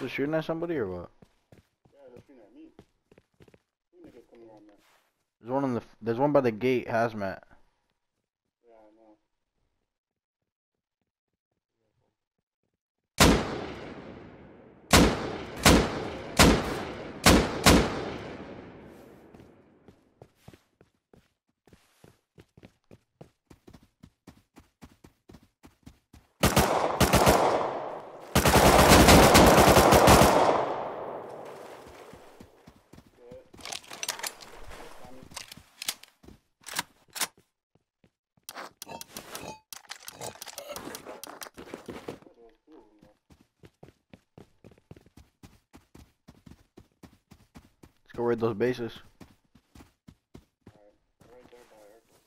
Just shooting at somebody or what? Yeah, they're shooting at me. There's one on the. There's one by the gate, hazmat. Raid those bases. Alright, they're right there by airport.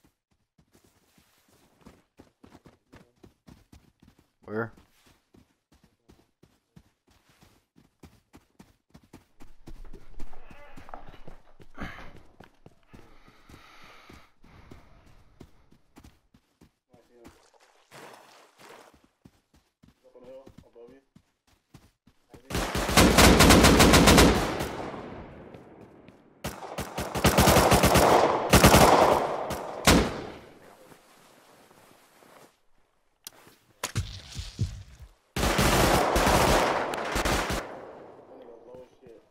Where? I see him. He's up on the hill above you. I see him. That nigga low as shit.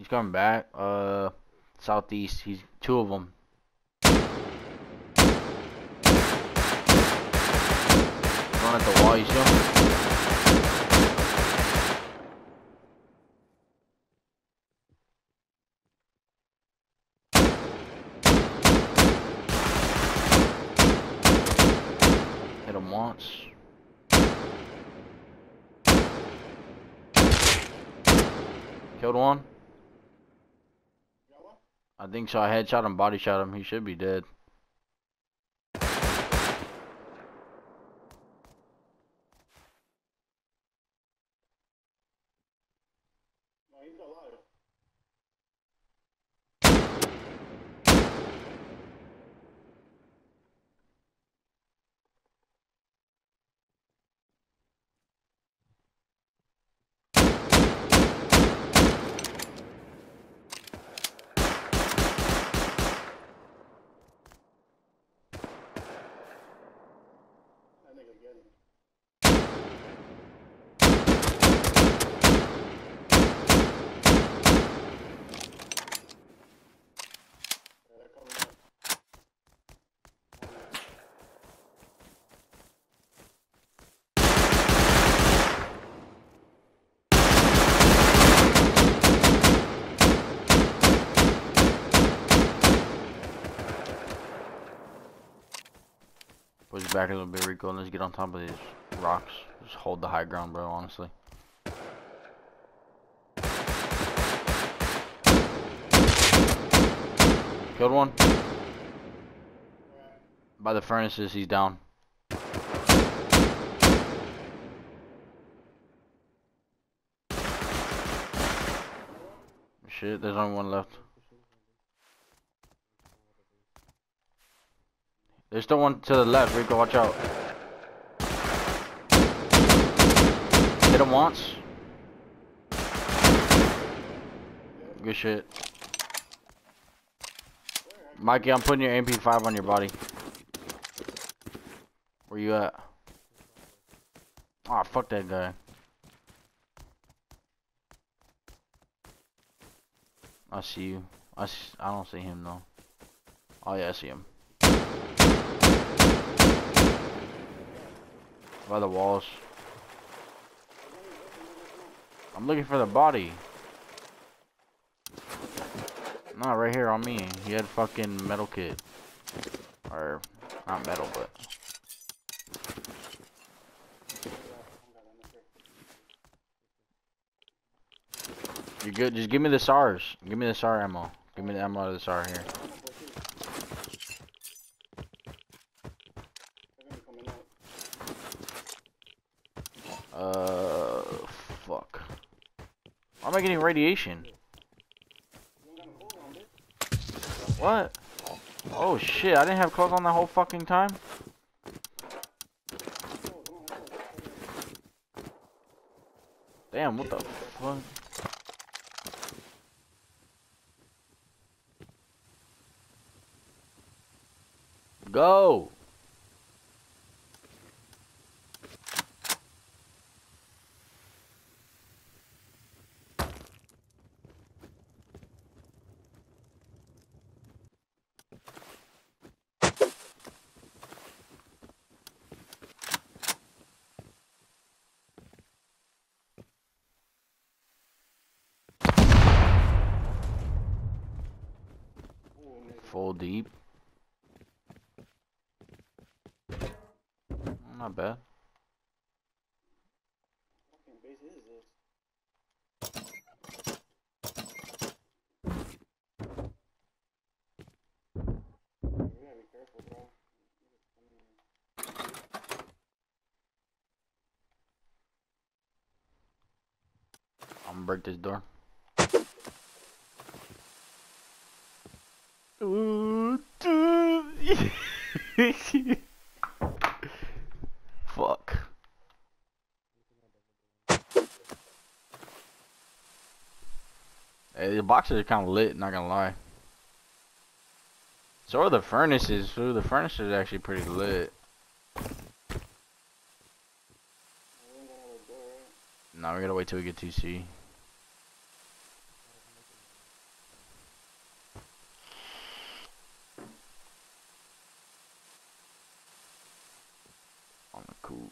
He's coming back. Uh, southeast. He's two of them. One at the wall. See him? Hit him once. Killed one. I think so. I headshot him, body shot him. He should be dead. Push back a little bit, Rico, and let's get on top of these rocks. Just hold the high ground, bro, honestly. Killed one. By the furnaces, he's down. Shit, there's only one left. There's still one to the left, Rico, watch out. Hit him once. Good shit. Mikey, I'm putting your MP5 on your body. Where you at? Ah, fuck that guy. I see you. I I don't see him though. Oh yeah, I see him. By the walls. I'm looking for the body. Not right here on me. He had fucking metal kit. Or, not metal, but. You're good. Just give me the SARS. Give me the SAR ammo. Give me the ammo of the SAR here. Uh, fuck. Why am I getting radiation? What? Oh shit, I didn't have clothes on the whole fucking time? Damn, what the fuck? Go! Full deep. Not bad. I'm gonna break this door. Ooh, dude. Fuck. Hey, the boxes are kind of lit, not gonna lie. So are the furnaces. So the furnaces are actually pretty lit. Now we gotta wait till we get TC. On the cool.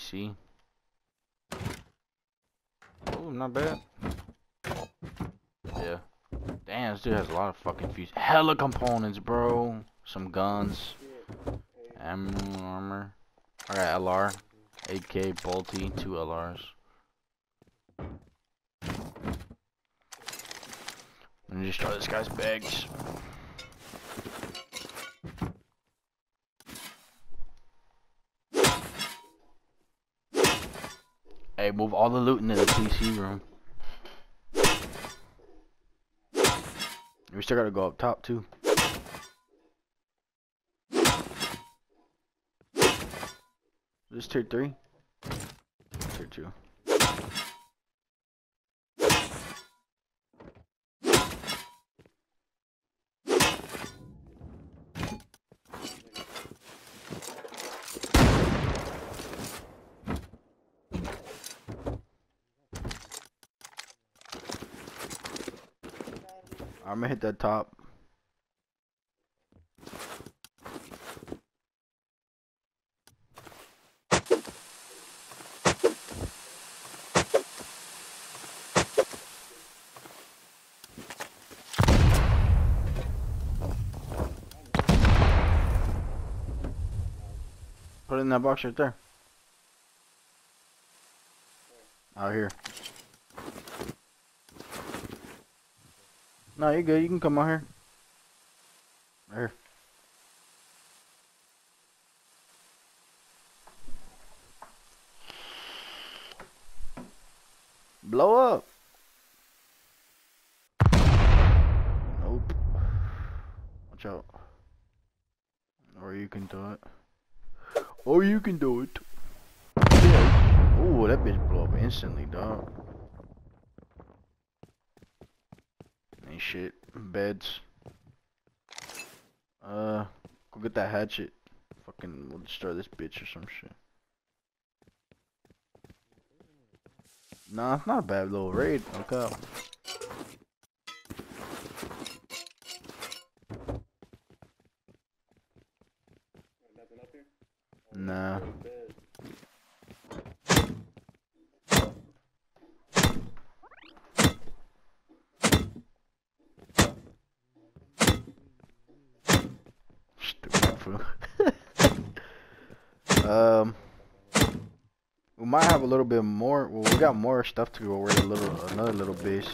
TC. Oh, not bad. Yeah. Damn, this dude has a lot of fucking fuse. Hella components, bro. Some guns. Ammo, armor. Alright, LR. AK, bolty, two LRs. Let me just try this guy's bags. Hey, move all the loot into the TC room. We still gotta go up top too. This tier three? Tier two. I'm gonna hit that top. Put it in that box right there. Out here. No, you're good. You can come out here. Here. Blow up. Nope. Watch out. Or you can do it. Or you can do it. Ooh, that bitch blew up instantly, dog. Shit. Beds. Uh, go get that hatchet. Fucking, we'll destroy this bitch or some shit. Nah, it's not a bad little raid. Okay. Nothing up here? Nah. Bed. Stupid fool. Um, we might have a little bit more. Well, we got more stuff to go with a little, another little base.